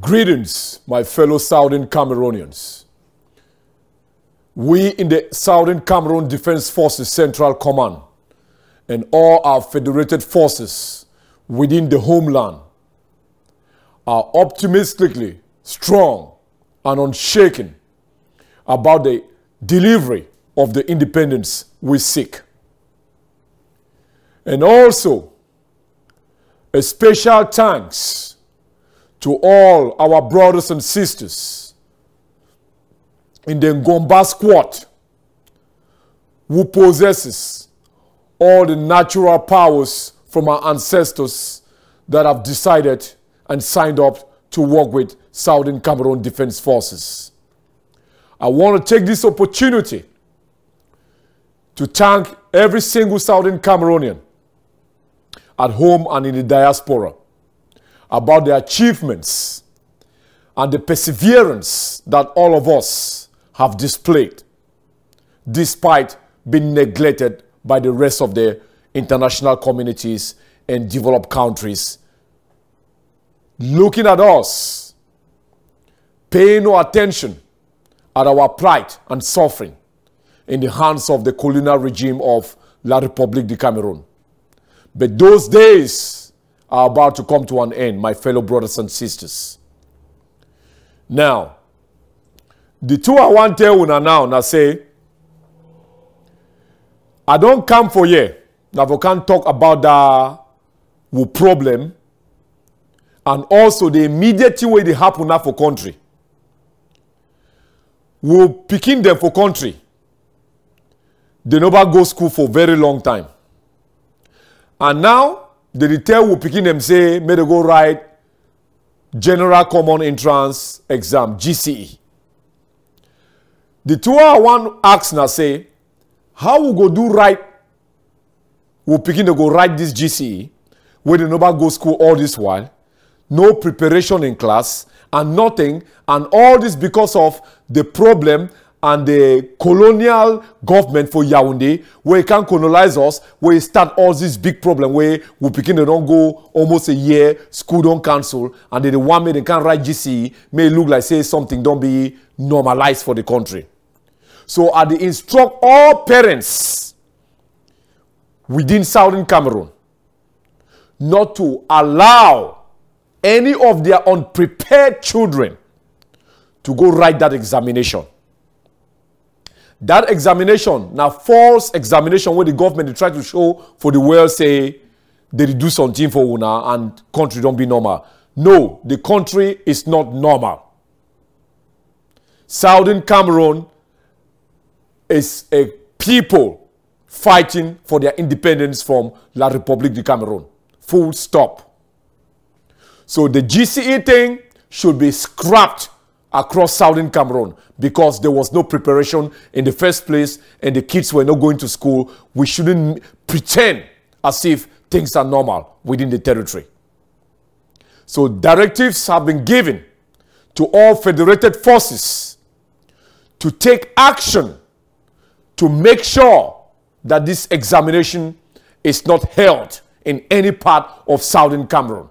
Greetings, my fellow Southern Cameroonians. We in the Southern Cameroon Defense Forces Central Command and all our federated forces within the homeland are optimistically strong and unshaken about the delivery of the independence we seek. And also, a special thanks to all our brothers and sisters in the Ngomba squad who possesses all the natural powers from our ancestors that have decided and signed up to work with Southern Cameroon Defense Forces. I want to take this opportunity to thank every single Southern Cameroonian at home and in the diaspora about the achievements and the perseverance that all of us have displayed despite being neglected by the rest of the international communities and developed countries looking at us, paying no attention at our plight and suffering in the hands of the colonial regime of La République du Cameroon. But those days are about to come to an end, my fellow brothers and sisters. Now, the two I want to tell you now, now say, I don't come for you. Now, we can talk about the problem and also the immediate where they happen now for country. We'll picking them for country. They never go school for very long time. And now, they tell we picking them say, may they go write General Common Entrance Exam, GCE. The two I want ask now say, how we go do right, we picking to go write this GCE, where they never go school all this while, no preparation in class, and nothing, and all this because of the problem and the colonial government for Yaoundé, where it can colonize us, where it start all this big problem, where we begin to don't go almost a year, school don't cancel, and then the one may they can't write GCE, may look like say something don't be normalized for the country. So I they instruct all parents within Southern Cameroon not to allow any of their unprepared children to go write that examination. That examination, now false examination where the government they try to show for the world say they do something for una and country don't be normal. No, the country is not normal. Southern Cameroon is a people fighting for their independence from La République du Cameroon. Full stop. So the GCE thing should be scrapped across southern Cameroon because there was no preparation in the first place and the kids were not going to school. We shouldn't pretend as if things are normal within the territory. So directives have been given to all federated forces to take action to make sure that this examination is not held in any part of southern Cameroon.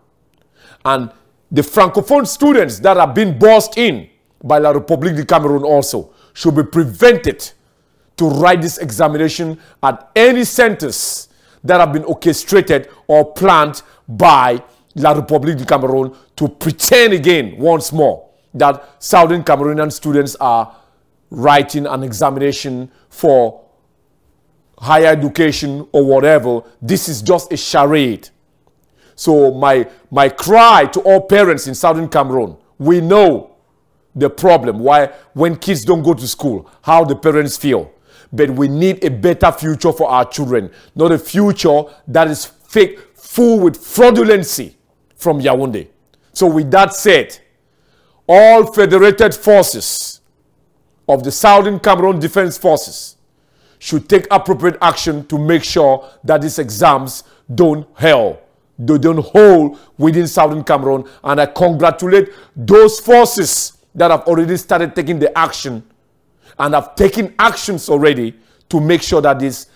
And the francophone students that have been bossed in by La République du Cameroon also should be prevented to write this examination at any centers that have been orchestrated or planned by La République du Cameroon to pretend again once more that Southern Cameroonian students are writing an examination for higher education or whatever. This is just a charade. So my, my cry to all parents in Southern Cameroon, we know the problem, why when kids don't go to school, how the parents feel. But we need a better future for our children, not a future that is fake, full with fraudulency from Yaoundé. So with that said, all federated forces of the Southern Cameroon Defense Forces should take appropriate action to make sure that these exams don't hell they don't hold within Southern Cameroon. And I congratulate those forces that have already started taking the action and have taken actions already to make sure that this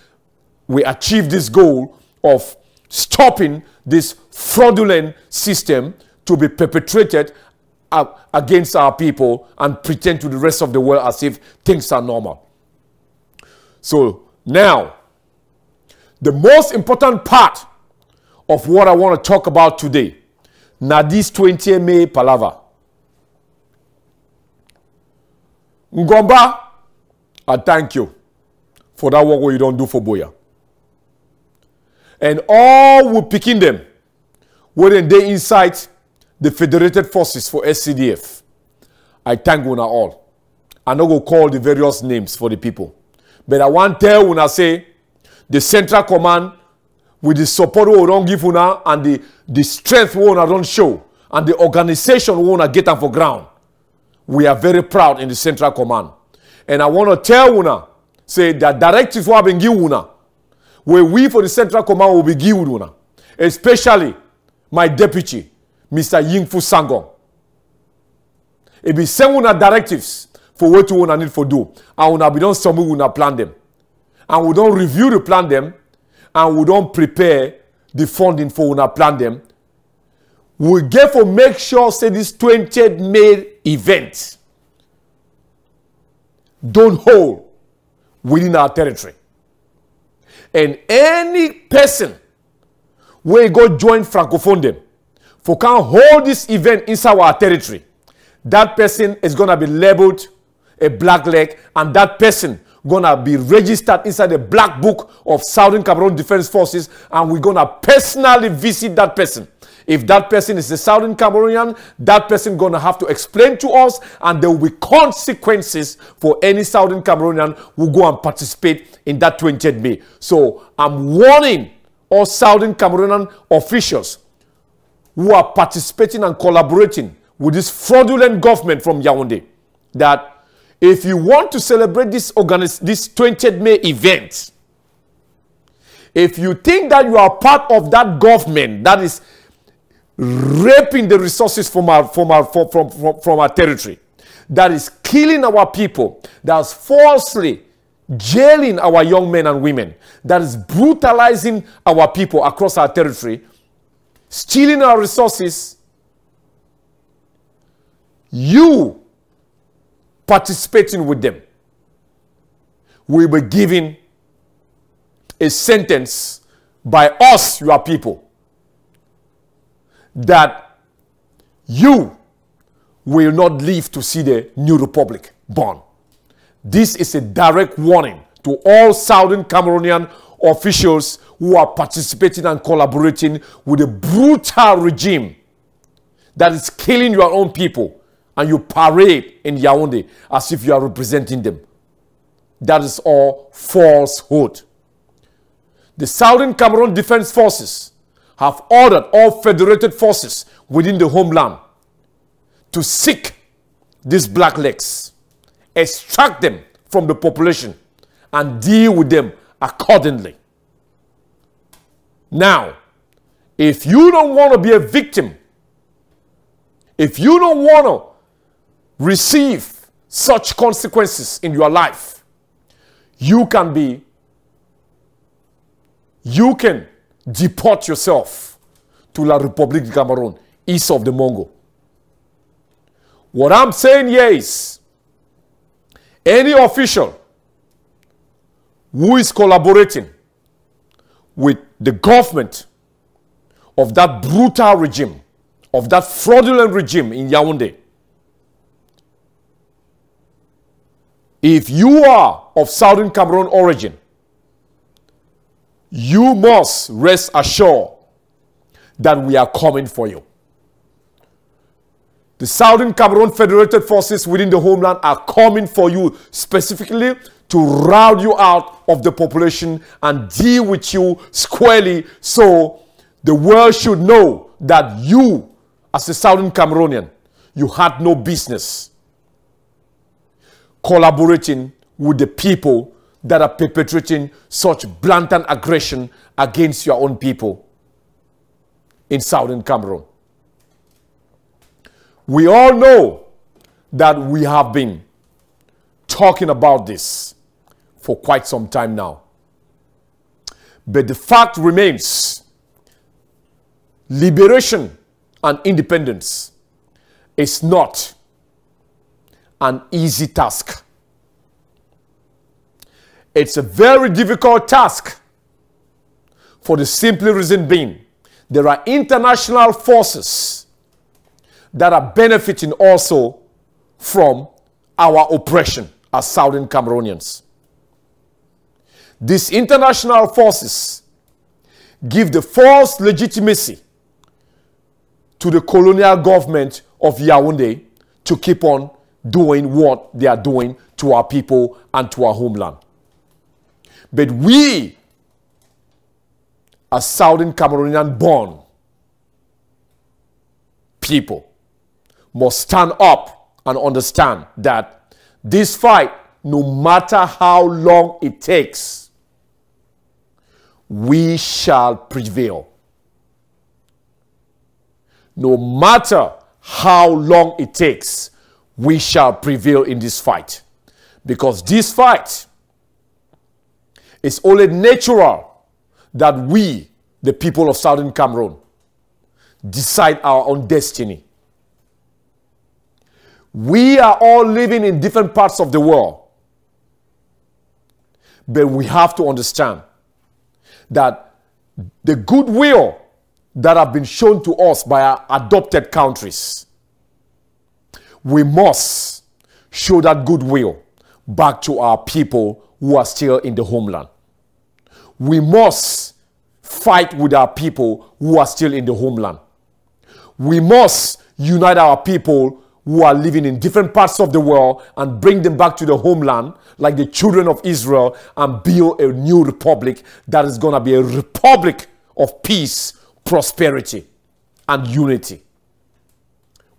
we achieve this goal of stopping this fraudulent system to be perpetrated against our people and pretend to the rest of the world as if things are normal. So now, the most important part of what I want to talk about today, this 20 May palaver. Ngomba, I thank you for that work you don't do for Buea. And all we picking them when they inside the Federated Forces for SCDF. I thank una all. I not go call the various names for the people. But I want tell una say the Central Command with the support we don't give una and the, the strength we don't show and the organization we wanna get on for ground. We are very proud in the Central Command. And I want to tell una, say that directives we have been given una, where we for the Central Command will be given una, especially my deputy, Mr. Yingfu Sangong. It be send una directives for what wanna need for do. And una be don't submit una plan them. And we don't review the plan them and we don't prepare the funding for una plan them. We for make sure say this 20th May event don't hold within our territory. And any person will go join Francophone them for can hold this event inside our territory, that person is to be labeled a black leg and that person gonna be registered inside the black book of Southern Cameroon Defense Forces and we're gonna personally visit that person. If that person is a Southern Cameroonian, that person gonna have to explain to us and there will be consequences for any Southern Cameroonian who go and participate in that 20th May. So I'm warning all Southern Cameroonian officials who are participating and collaborating with this fraudulent government from Yaoundé that if you want to celebrate this, this 20th May event, if you think that you are part of that government that is raping the resources from our, from our, from, from, from our territory, that is killing our people, that is falsely jailing our young men and women, that is brutalizing our people across our territory, stealing our resources, you participating with them. Will be given a sentence by us, your people, that you will not live to see the new republic born. This is a direct warning to all Southern Cameroonian officials who are participating and collaborating with a brutal regime that is killing your own people and you parade in Yaoundé as if you are representing them. That is all falsehood. The Southern Cameroon Defense Forces have ordered all federated forces within the homeland to seek these black legs, extract them from the population, and deal with them accordingly. Now, if you don't want to be a victim, if you don't want to receive such consequences in your life, you can be, you can deport yourself to La République du Cameroon, east of the Mungo. What I'm saying here is, any official who is collaborating with the government of that brutal regime, of that fraudulent regime in Yaoundé, If you are of Southern Cameroon origin, you must rest assured that we are coming for you. The Southern Cameroon Federated Forces within the homeland are coming for you specifically to rout you out of the population and deal with you squarely so the world should know that you, as a Southern Cameroonian, you had no business collaborating with the people that are perpetrating such blatant aggression against your own people in southern Cameroon. We all know that we have been talking about this for quite some time now. But the fact remains liberation and independence is not an easy task. It's a very difficult task for the simple reason being there are international forces that are benefiting also from our oppression as Southern Cameroonians. These international forces give the false legitimacy to the colonial government of Yaoundé to keep on doing what they are doing to our people and to our homeland. But we, as Southern Cameroonian born people, must stand up and understand that this fight, no matter how long it takes, we shall prevail. No matter how long it takes, we shall prevail in this fight. Because this fight is only natural that we, the people of Southern Cameroon, decide our own destiny. We are all living in different parts of the world. But we have to understand that the goodwill that have been shown to us by our adopted countries, we must show that goodwill back to our people who are still in the homeland. We must fight with our people who are still in the homeland. We must unite our people who are living in different parts of the world and bring them back to the homeland like the children of Israel and build a new republic that is going to be a republic of peace, prosperity, and unity.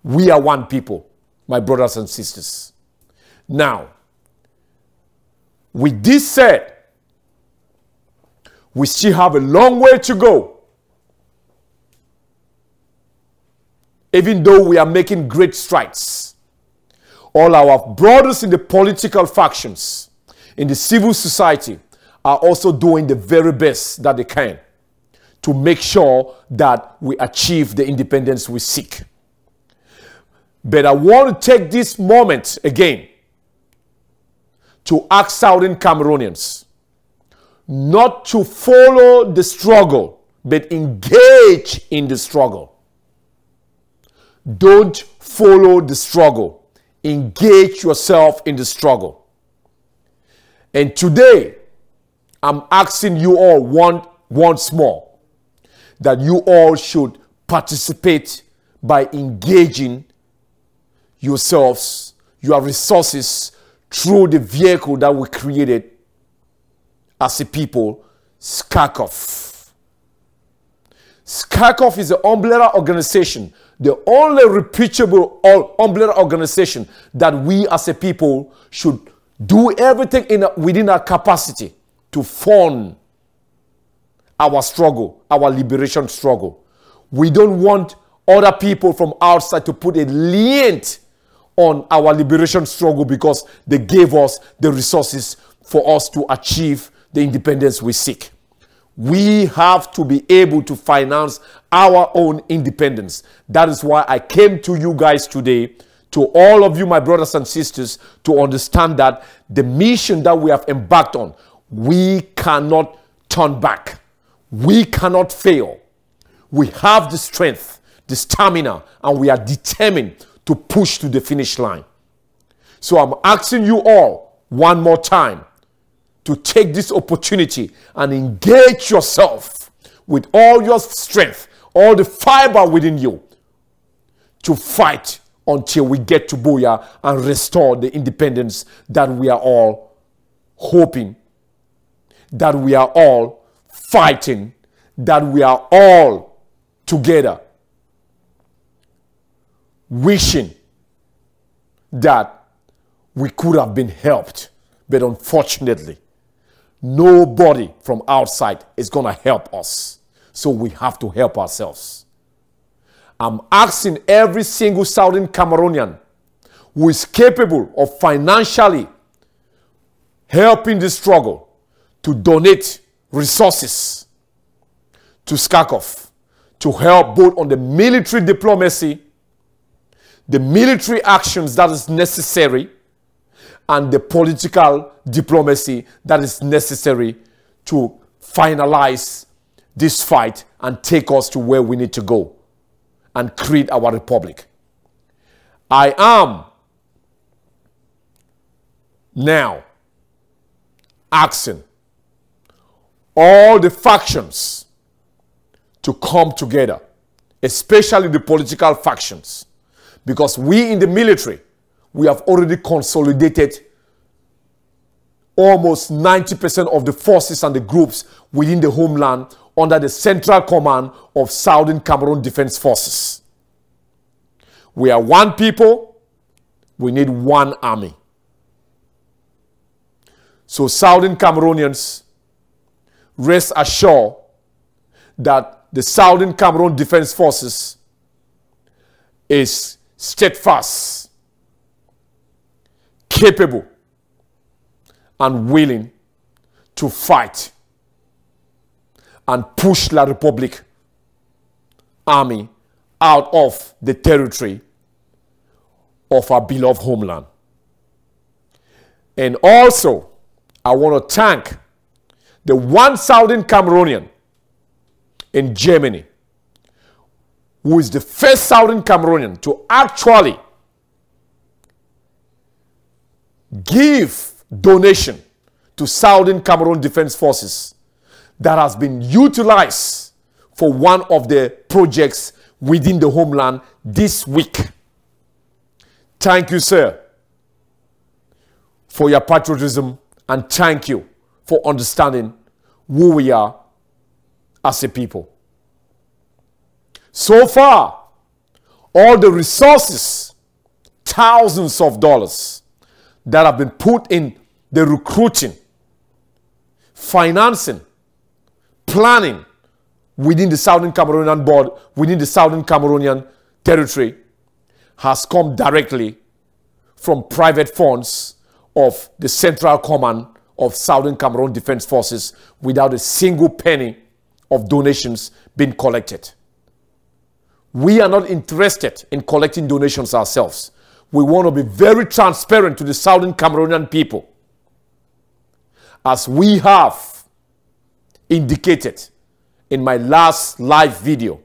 We are one people, my brothers and sisters. Now, with this said, we still have a long way to go even though we are making great strides. All our brothers in the political factions, in the civil society, are also doing the very best that they can to make sure that we achieve the independence we seek. But I want to take this moment again to ask Southern Cameroonians not to follow the struggle, but engage in the struggle. Don't follow the struggle. Engage yourself in the struggle. And today, I'm asking you all one, once more that you all should participate by engaging yourselves, your resources through the vehicle that we created as a people, SCACUF. SCACUF is an umbrella organization the only reputable umbrella organization that we as a people should do everything in, within our capacity to fund our struggle, our liberation struggle. We don't want other people from outside to put a lient on our liberation struggle because they gave us the resources for us to achieve the independence we seek. We have to be able to finance our own independence. That is why I came to you guys today, to all of you, my brothers and sisters, to understand that the mission that we have embarked on, we cannot turn back. We cannot fail. We have the strength, the stamina, and we are determined to push to the finish line. So I'm asking you all one more time to take this opportunity and engage yourself with all your strength, all the fiber within you to fight until we get to Buea and restore the independence that we are all hoping, that we are all fighting, that we are all together wishing that we could have been helped. But unfortunately, Nobody from outside is going to help us. So we have to help ourselves. I'm asking every single Southern Cameroonian who is capable of financially helping the struggle to donate resources to SCACUF to help both on the military diplomacy, the military actions that is necessary and the political diplomacy that is necessary to finalize this fight and take us to where we need to go and create our republic. I am now asking all the factions to come together, especially the political factions, because we in the military, we have already consolidated almost 90% of the forces and the groups within the homeland under the central command of Southern Cameroon Defense Forces. We are one people, we need one army. So, Southern Cameroonians, rest assured that the Southern Cameroon Defense Forces is steadfast, capable, and willing to fight and push La Republic army out of the territory of our beloved homeland. And also, I want to thank the one Southern Cameroonian in Germany who is the first Southern Cameroonian to actually give donation to Southern Cameroon Defense Forces that has been utilized for one of the projects within the homeland this week. Thank you, sir, for your patriotism and thank you for understanding who we are as a people. So far, all the resources, thousands of dollars that have been put in the recruiting, financing, planning within the Southern Cameroonian board, within the Southern Cameroonian territory, has come directly from private funds of the Central Command of Southern Cameroon Defense Forces without a single penny of donations being collected. We are not interested in collecting donations ourselves. We want to be very transparent to the Southern Cameroonian people. As we have indicated in my last live video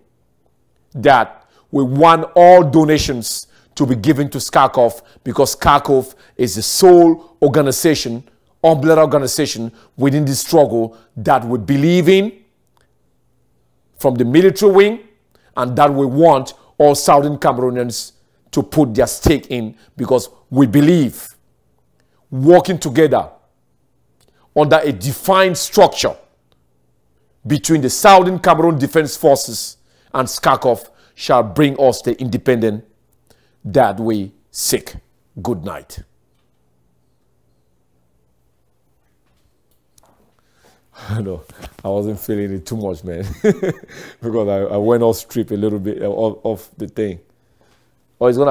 that we want all donations to be given to SCACUF because SCACUF is the sole organization, umbrella organization within the struggle that we believe in from the military wing and that we want all Southern Cameroonians to put their stake in because we believe working together under a defined structure between the Southern Cameroon Defense Forces and SCACUF shall bring us the independence that we seek. Good night. no, I wasn't feeling it too much, man, because I, I went off strip a little bit uh, off, off the thing. Oh, it's gonna.